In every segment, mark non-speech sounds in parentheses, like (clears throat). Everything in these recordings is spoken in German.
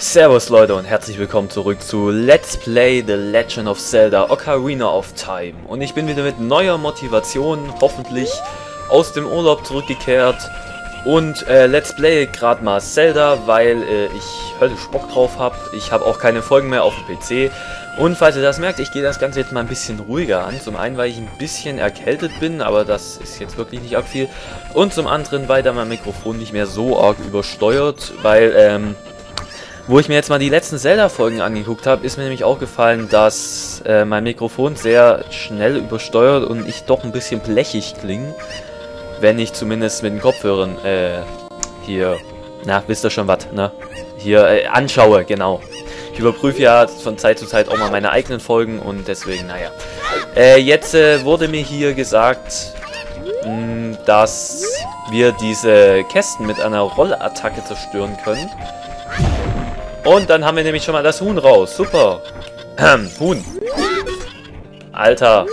Servus Leute und herzlich willkommen zurück zu Let's Play The Legend of Zelda Ocarina of Time. Und ich bin wieder mit neuer Motivation, hoffentlich aus dem Urlaub zurückgekehrt. Und äh, Let's Play gerade mal Zelda, weil äh, ich höllisch Bock drauf habe. Ich habe auch keine Folgen mehr auf dem PC. Und falls ihr das merkt, ich gehe das Ganze jetzt mal ein bisschen ruhiger an. Zum einen, weil ich ein bisschen erkältet bin, aber das ist jetzt wirklich nicht arg viel. Und zum anderen, weil da mein Mikrofon nicht mehr so arg übersteuert, weil, ähm, wo ich mir jetzt mal die letzten Zelda-Folgen angeguckt habe, ist mir nämlich aufgefallen, dass äh, mein Mikrofon sehr schnell übersteuert und ich doch ein bisschen blechig klinge. Wenn ich zumindest mit den Kopfhörern äh, hier, na, wisst ihr schon was, ne? Hier äh, anschaue, genau. Ich überprüfe ja von Zeit zu Zeit auch mal meine eigenen Folgen und deswegen, naja. Äh, jetzt äh, wurde mir hier gesagt, mh, dass wir diese Kästen mit einer Rollattacke zerstören können. Und dann haben wir nämlich schon mal das Huhn raus. Super. Huhn. Alter.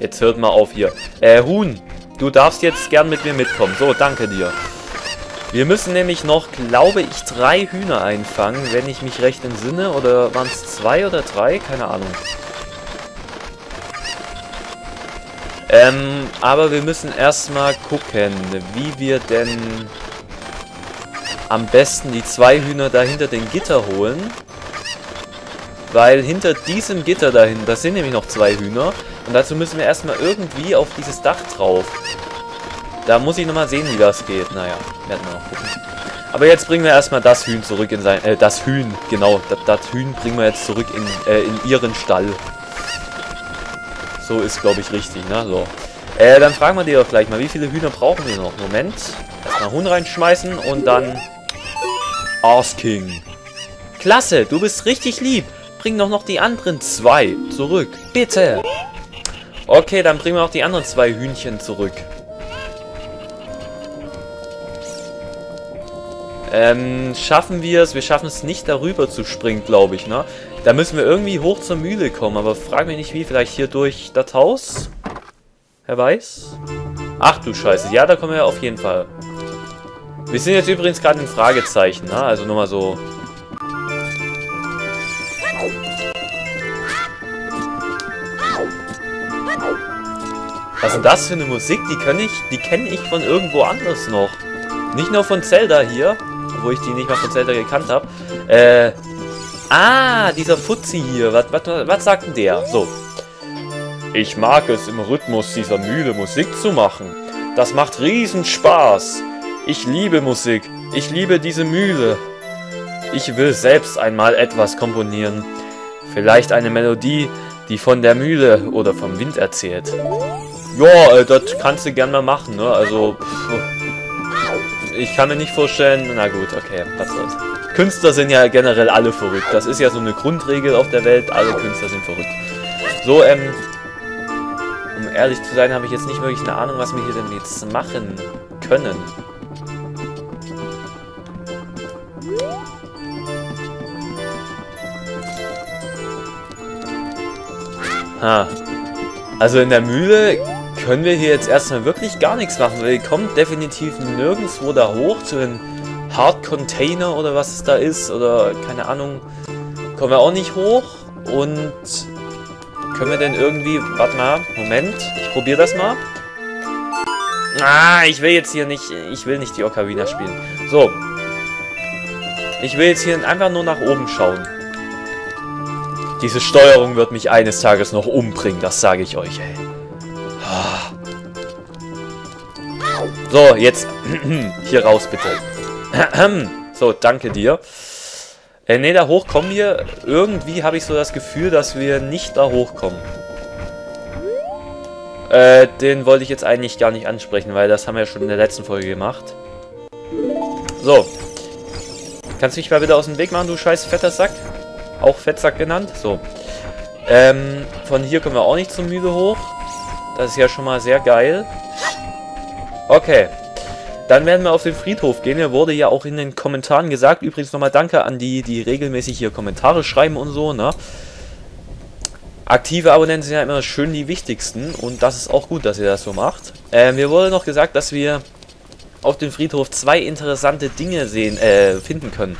Jetzt hört mal auf hier. Äh, Huhn. Du darfst jetzt gern mit mir mitkommen. So, danke dir. Wir müssen nämlich noch, glaube ich, drei Hühner einfangen, wenn ich mich recht entsinne. Oder waren es zwei oder drei? Keine Ahnung. Ähm, aber wir müssen erstmal gucken, wie wir denn am besten die zwei Hühner da hinter den Gitter holen. Weil hinter diesem Gitter dahin, da sind nämlich noch zwei Hühner. Und dazu müssen wir erstmal irgendwie auf dieses Dach drauf. Da muss ich nochmal sehen, wie das geht. Naja, werden wir noch gucken. Aber jetzt bringen wir erstmal das Hühn zurück in sein... Äh, das Hühn, genau. Das, das Hühn bringen wir jetzt zurück in, äh, in ihren Stall. So ist, glaube ich, richtig, ne? So. Äh, dann fragen wir die doch gleich mal, wie viele Hühner brauchen wir noch? Moment. Erstmal Huhn reinschmeißen und dann... Asking. Klasse, du bist richtig lieb. Bring doch noch die anderen zwei zurück. Bitte. Okay, dann bringen wir auch die anderen zwei Hühnchen zurück. Ähm, schaffen wir es? Wir schaffen es nicht darüber zu springen, glaube ich, ne? Da müssen wir irgendwie hoch zur Mühle kommen, aber frag mich nicht wie. Vielleicht hier durch das Haus? Wer weiß? Ach du Scheiße. Ja, da kommen wir auf jeden Fall. Wir sind jetzt übrigens gerade in Fragezeichen, ne? Also nur mal so. Was ist denn das für eine Musik? Die kenne ich, die kenne ich von irgendwo anders noch. Nicht nur von Zelda hier, wo ich die nicht mal von Zelda gekannt habe. Äh, ah, dieser Fuzzi hier. Was sagt denn der? So. Ich mag es, im Rhythmus dieser Mühle Musik zu machen. Das macht riesen Spaß. Ich liebe Musik. Ich liebe diese Mühle. Ich will selbst einmal etwas komponieren. Vielleicht eine Melodie, die von der Mühle oder vom Wind erzählt. Ja, äh, das kannst du gerne mal machen, ne? Also, pff, ich kann mir nicht vorstellen... Na gut, okay, was soll's. Künstler sind ja generell alle verrückt. Das ist ja so eine Grundregel auf der Welt. Alle Künstler sind verrückt. So, ähm... Um ehrlich zu sein, habe ich jetzt nicht wirklich eine Ahnung, was wir hier denn jetzt machen können. Ha. Also in der Mühle können wir hier jetzt erstmal wirklich gar nichts machen, weil wir kommen definitiv nirgendwo da hoch zu einem Hard Container oder was es da ist oder keine Ahnung. Kommen wir auch nicht hoch und können wir denn irgendwie... Warte mal, Moment, ich probiere das mal. Ah, ich will jetzt hier nicht... Ich will nicht die Ocarina spielen. So. Ich will jetzt hier einfach nur nach oben schauen. Diese Steuerung wird mich eines Tages noch umbringen, das sage ich euch, ey. So, jetzt (clears throat) hier raus, bitte. (clears throat) so, danke dir. Äh, ne, da hoch kommen wir. Irgendwie habe ich so das Gefühl, dass wir nicht da hochkommen. Äh, den wollte ich jetzt eigentlich gar nicht ansprechen, weil das haben wir ja schon in der letzten Folge gemacht. So. Kannst du mich mal wieder aus dem Weg machen, du scheiß fetter Sack? Auch Fettsack genannt. So. Ähm, von hier kommen wir auch nicht zur Mühle hoch. Das ist ja schon mal sehr geil. Okay. Dann werden wir auf den Friedhof gehen. Mir wurde ja auch in den Kommentaren gesagt. Übrigens nochmal danke an die, die regelmäßig hier Kommentare schreiben und so, ne? Aktive Abonnenten sind ja immer schön die wichtigsten. Und das ist auch gut, dass ihr das so macht. Ähm, mir wurde noch gesagt, dass wir auf dem Friedhof zwei interessante Dinge sehen, äh, finden können.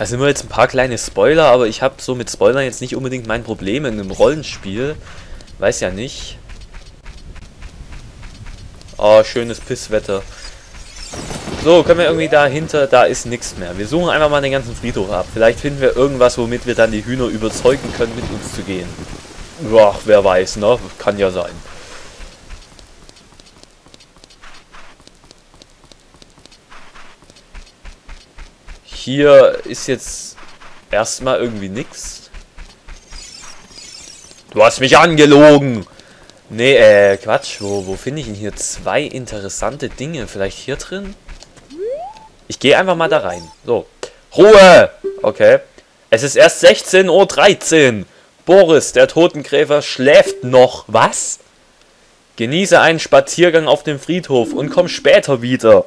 Da sind wir jetzt ein paar kleine Spoiler, aber ich habe so mit Spoilern jetzt nicht unbedingt mein Problem in einem Rollenspiel. Weiß ja nicht. Oh, schönes Pisswetter. So, können wir irgendwie dahinter, da ist nichts mehr. Wir suchen einfach mal den ganzen Friedhof ab. Vielleicht finden wir irgendwas, womit wir dann die Hühner überzeugen können, mit uns zu gehen. Boah, wer weiß, ne? Kann ja sein. Hier ist jetzt erstmal irgendwie nichts. Du hast mich angelogen! Nee, äh, Quatsch. Wo, wo finde ich denn hier zwei interessante Dinge? Vielleicht hier drin? Ich gehe einfach mal da rein. So. Ruhe! Okay. Es ist erst 16.13 Uhr. Boris, der Totengräber, schläft noch. Was? Genieße einen Spaziergang auf dem Friedhof und komm später wieder.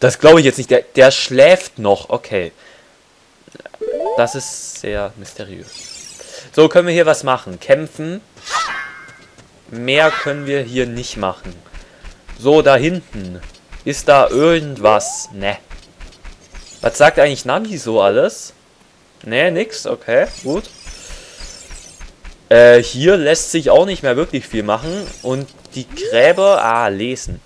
Das glaube ich jetzt nicht. Der, der schläft noch. Okay. Das ist sehr mysteriös. So, können wir hier was machen? Kämpfen. Mehr können wir hier nicht machen. So, da hinten. Ist da irgendwas? Ne. Was sagt eigentlich Nami so alles? Ne, nix. Okay, gut. Äh, hier lässt sich auch nicht mehr wirklich viel machen. Und die Gräber... Ah, lesen.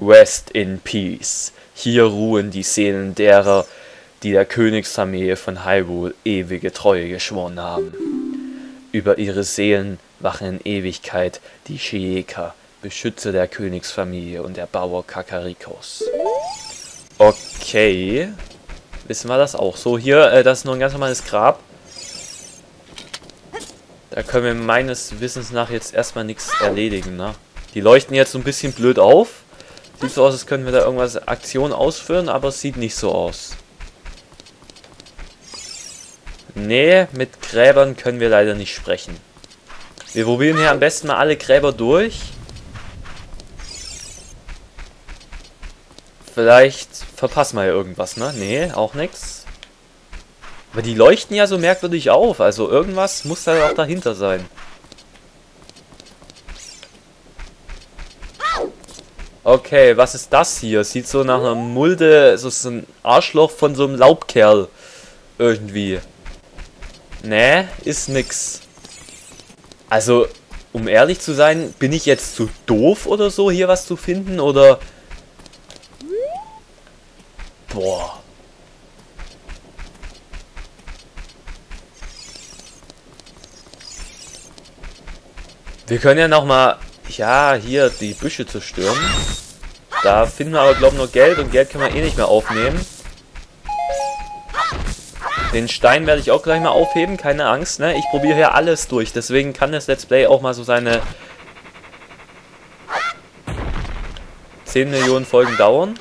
Rest in Peace. Hier ruhen die Seelen derer, die der Königsfamilie von Hyrule ewige Treue geschworen haben. Über ihre Seelen wachen in Ewigkeit die Shieka, Beschützer der Königsfamilie und der Bauer Kakarikos. Okay. Wissen wir das auch. So, hier, äh, das ist nur ein ganz normales Grab. Da können wir meines Wissens nach jetzt erstmal nichts erledigen, ne? Die leuchten jetzt so ein bisschen blöd auf. Sieht so aus, als könnten wir da irgendwas Aktion ausführen, aber es sieht nicht so aus. Nee, mit Gräbern können wir leider nicht sprechen. Wir probieren hier am besten mal alle Gräber durch. Vielleicht verpassen wir ja irgendwas, ne? Nee, auch nichts. Aber die leuchten ja so merkwürdig auf. Also irgendwas muss da auch dahinter sein. Okay, was ist das hier? Sieht so nach einer Mulde, so ist ein Arschloch von so einem Laubkerl. Irgendwie. Nee, ist nix. Also, um ehrlich zu sein, bin ich jetzt zu doof oder so, hier was zu finden? Oder... Boah. Wir können ja nochmal, ja, hier die Büsche zerstören. Da finden wir aber, glaube ich, nur Geld und Geld können wir eh nicht mehr aufnehmen. Den Stein werde ich auch gleich mal aufheben, keine Angst, ne? Ich probiere hier alles durch, deswegen kann das Let's Play auch mal so seine 10 Millionen Folgen dauern.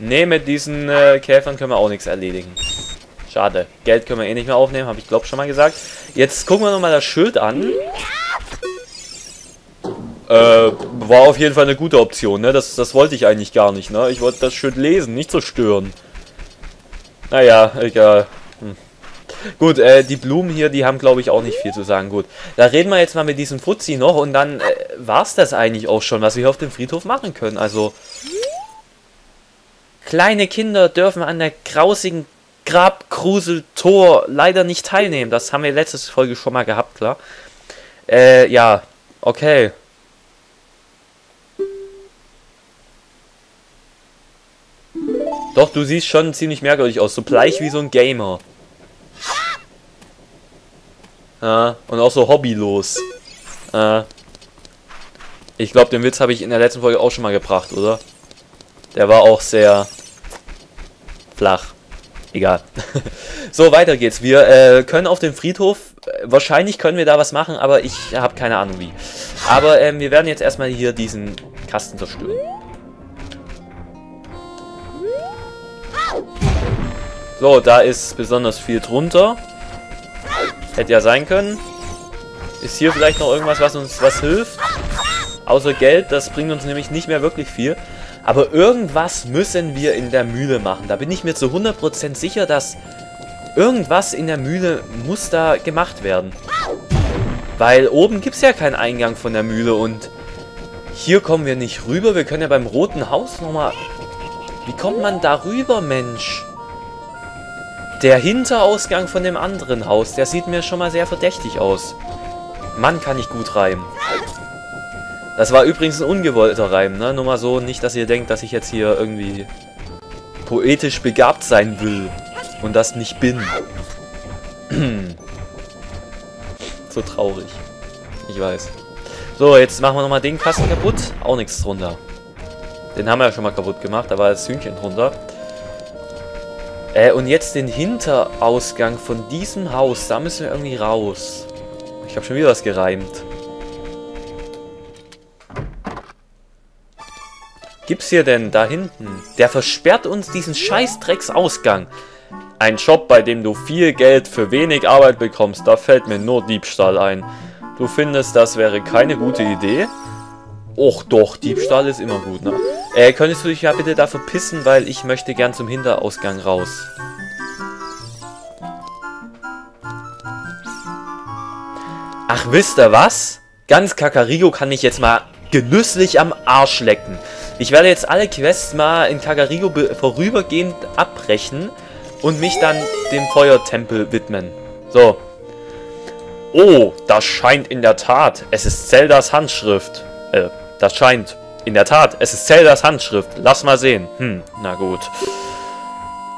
Ne, mit diesen äh, Käfern können wir auch nichts erledigen. Schade. Geld können wir eh nicht mehr aufnehmen, habe ich glaube schon mal gesagt. Jetzt gucken wir nochmal das Schild an. Äh, war auf jeden Fall eine gute Option, ne? Das, das wollte ich eigentlich gar nicht, ne? Ich wollte das Schild lesen, nicht zerstören. Naja, egal. Hm. Gut, äh, die Blumen hier, die haben, glaube ich, auch nicht viel zu sagen. Gut, da reden wir jetzt mal mit diesem Fuzzi noch und dann äh, war es das eigentlich auch schon, was wir auf dem Friedhof machen können. Also, kleine Kinder dürfen an der grausigen Grabgrusel-Tor leider nicht teilnehmen. Das haben wir letzte Folge schon mal gehabt, klar. Äh, ja, okay. Doch, du siehst schon ziemlich merkwürdig aus. So bleich wie so ein Gamer. Ja, und auch so hobbylos. Ja. Ich glaube, den Witz habe ich in der letzten Folge auch schon mal gebracht, oder? Der war auch sehr flach. Egal. (laughs) so, weiter geht's. Wir äh, können auf dem Friedhof, wahrscheinlich können wir da was machen, aber ich habe keine Ahnung wie. Aber ähm, wir werden jetzt erstmal hier diesen Kasten zerstören. So, da ist besonders viel drunter. Hätte ja sein können. Ist hier vielleicht noch irgendwas, was uns was hilft? Außer Geld, das bringt uns nämlich nicht mehr wirklich viel. Aber irgendwas müssen wir in der Mühle machen. Da bin ich mir zu 100% sicher, dass irgendwas in der Mühle muss da gemacht werden. Weil oben gibt es ja keinen Eingang von der Mühle und hier kommen wir nicht rüber. Wir können ja beim Roten Haus nochmal... Wie kommt man da rüber, Mensch? Der Hinterausgang von dem anderen Haus, der sieht mir schon mal sehr verdächtig aus. Mann, kann ich gut reimen. Das war übrigens ein ungewollter Reim, ne? Nur mal so, nicht, dass ihr denkt, dass ich jetzt hier irgendwie poetisch begabt sein will. Und das nicht bin. (clears throat) so traurig. Ich weiß. So, jetzt machen wir nochmal den Kasten kaputt. Auch nichts drunter. Den haben wir ja schon mal kaputt gemacht, da war das Hühnchen drunter. Äh, und jetzt den Hinterausgang von diesem Haus, da müssen wir irgendwie raus. Ich habe schon wieder was gereimt. Gibt's hier denn da hinten? Der versperrt uns diesen Scheißdrecksausgang. Ein Job, bei dem du viel Geld für wenig Arbeit bekommst, da fällt mir nur Diebstahl ein. Du findest, das wäre keine gute Idee? Och doch, Diebstahl ist immer gut, ne? Äh, könntest du dich ja bitte da verpissen, weil ich möchte gern zum Hinterausgang raus. Ach, wisst ihr was? Ganz Kakariko kann ich jetzt mal genüsslich am Arsch lecken. Ich werde jetzt alle Quests mal in Kakariko vorübergehend abbrechen und mich dann dem Feuertempel widmen. So. Oh, das scheint in der Tat. Es ist Zeldas Handschrift. Äh, das scheint. In der Tat, es ist Zeldas Handschrift. Lass mal sehen. Hm, na gut.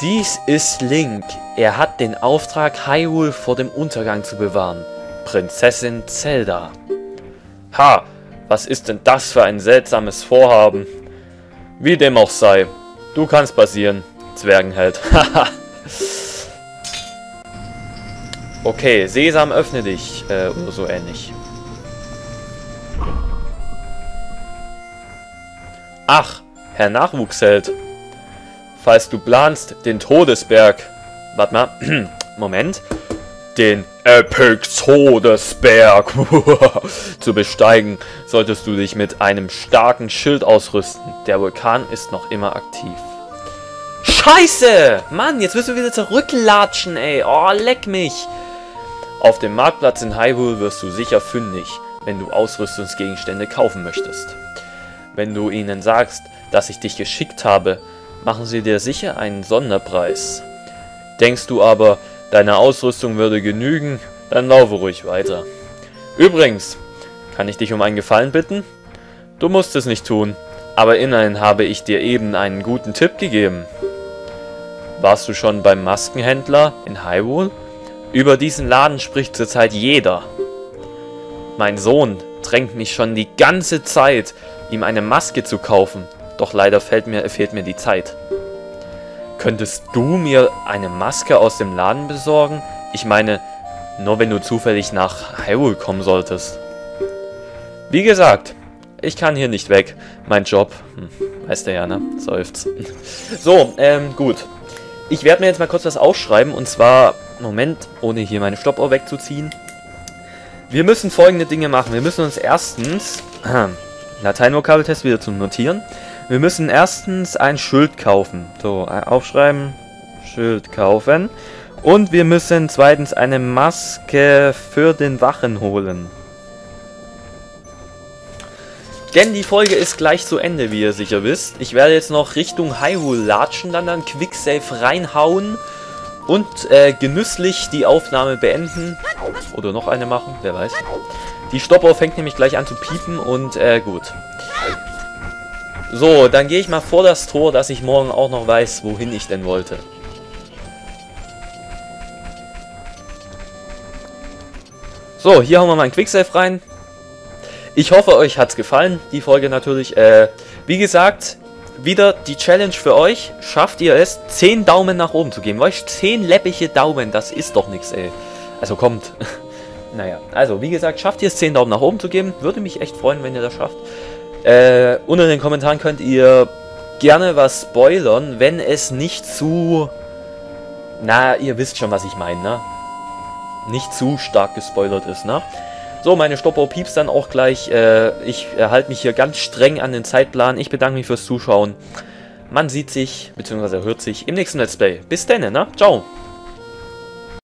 Dies ist Link. Er hat den Auftrag, Hyrule vor dem Untergang zu bewahren. Prinzessin Zelda. Ha, was ist denn das für ein seltsames Vorhaben? Wie dem auch sei. Du kannst passieren, Zwergenheld. (laughs) Okay, Sesam, öffne dich. Äh, oder so ähnlich. Ach, Herr Nachwuchsheld. Falls du planst, den Todesberg... Warte mal. (clears throat) Moment. Den Epic Todesberg (laughs) zu besteigen, solltest du dich mit einem starken Schild ausrüsten. Der Vulkan ist noch immer aktiv. Scheiße! Mann, jetzt müssen wir wieder zurücklatschen, ey. Oh, leck mich. Auf dem Marktplatz in Hyrule wirst du sicher fündig, wenn du Ausrüstungsgegenstände kaufen möchtest. Wenn du ihnen sagst, dass ich dich geschickt habe, machen sie dir sicher einen Sonderpreis. Denkst du aber, deine Ausrüstung würde genügen, dann laufe ruhig weiter. Übrigens, kann ich dich um einen Gefallen bitten? Du musst es nicht tun, aber immerhin habe ich dir eben einen guten Tipp gegeben. Warst du schon beim Maskenhändler in Hyrule? Über diesen Laden spricht zurzeit jeder. Mein Sohn drängt mich schon die ganze Zeit, ihm eine Maske zu kaufen, doch leider fehlt mir, fehlt mir die Zeit. Könntest du mir eine Maske aus dem Laden besorgen? Ich meine, nur wenn du zufällig nach Hyrule kommen solltest. Wie gesagt, ich kann hier nicht weg. Mein Job, hm, weißt du ja, ne? Seufzt. So, ähm, gut. Ich werde mir jetzt mal kurz was aufschreiben und zwar, Moment, ohne hier meine Stoppuhr wegzuziehen. Wir müssen folgende Dinge machen. Wir müssen uns erstens (clears throat) Lateinvokabeltest wieder zum Notieren. Wir müssen erstens ein Schild kaufen. So, äh, aufschreiben, Schild kaufen. Und wir müssen zweitens eine Maske für den Wachen holen. Denn die Folge ist gleich zu Ende, wie ihr sicher wisst. Ich werde jetzt noch Richtung Hyrule latschen, dann dann Quicksave reinhauen und äh, genüsslich die Aufnahme beenden. Oder noch eine machen, wer weiß. Die Stoppuhr fängt nämlich gleich an zu piepen und äh, gut. So, dann gehe ich mal vor das Tor, dass ich morgen auch noch weiß, wohin ich denn wollte. So, hier hauen wir mal ein Quicksave rein. Ich hoffe, euch hat es gefallen, die Folge natürlich. Äh, wie gesagt, wieder die Challenge für euch. Schafft ihr es, 10 Daumen nach oben zu geben? Euch 10 läppige Daumen, das ist doch nichts, ey. Also kommt. (laughs) Naja, also wie gesagt, schafft ihr es 10 Daumen nach oben zu geben. Würde mich echt freuen, wenn ihr das schafft. Äh, unter den Kommentaren könnt ihr gerne was spoilern, wenn es nicht zu... Na, ihr wisst schon, was ich meine, ne? Nicht zu stark gespoilert ist, ne? So, meine Stoppuhr piepst dann auch gleich. Äh, ich halte mich hier ganz streng an den Zeitplan. Ich bedanke mich fürs Zuschauen. Man sieht sich, beziehungsweise hört sich im nächsten Let's Play. Bis dann, ne? Ciao.